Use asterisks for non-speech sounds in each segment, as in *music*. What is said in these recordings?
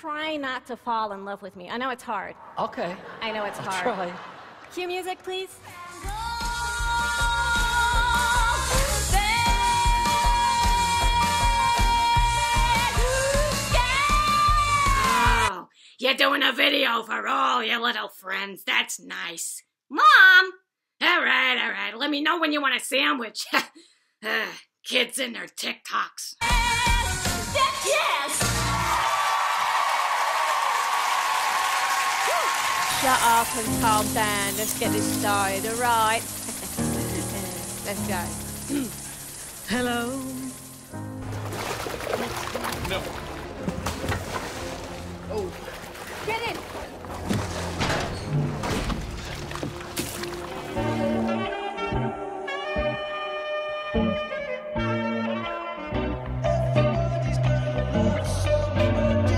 try not to fall in love with me. I know it's hard. Okay. I know it's I'll hard. try. Cue music, please. Oh, you're doing a video for all your little friends. That's nice. Mom! All right, all right. Let me know when you want a sandwich. *laughs* uh, kids and their TikToks. Yes! Shut up and calm down. Let's get this started, all right? *laughs* Let's go. *clears throat* Hello. No. Oh. Get in! Everybody's gonna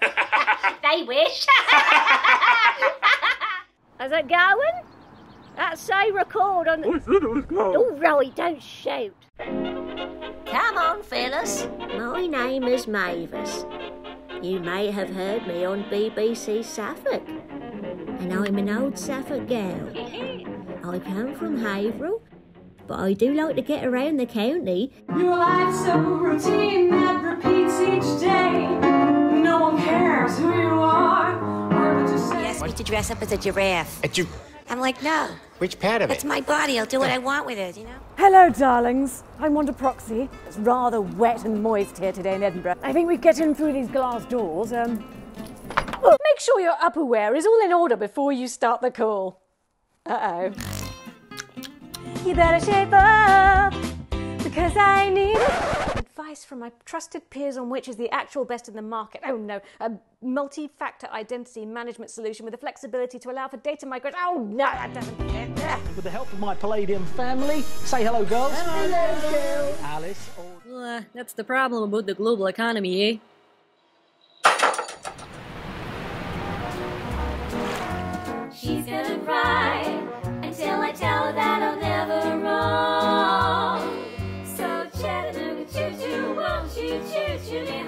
*laughs* they wish. *laughs* Is it going? That's say record on. All oh, right, don't shout. Come on, fellas. My name is Mavis. You may have heard me on BBC Suffolk. And I'm an old Suffolk girl. I come from Haverhill, but I do like to get around the county. Your life's so routine that repeats each day. Dress up as a giraffe. At you, I'm like, no, which part of it's it? It's my body. I'll do what I want with it, you know? Hello, darlings. I'm Wanda Proxy. It's rather wet and moist here today in Edinburgh. I think we get in through these glass doors. Um, well, make sure your upperwear is all in order before you start the call. Uh oh. You better shape up because I need advice from my trusted peers on which is the actual best in the market. Oh no, a multi-factor identity management solution with the flexibility to allow for data migration. Oh no, that doesn't fit. Ugh. With the help of my Palladium family, say hello, girls. Hello, girls. Alice. Or... Well, uh, that's the problem about the global economy, eh? Home?